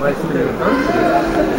말씀드렸던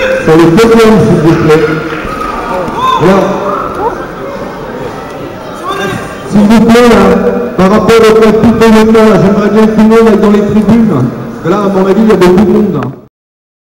Sur le podium, s'il vous plaît. Alors, s'il vous plaît, là, par rapport au capitaine, j'aimerais bien que tout le monde aille dans les tribunes. Parce que là, à mon avis, il y a beaucoup de monde. là.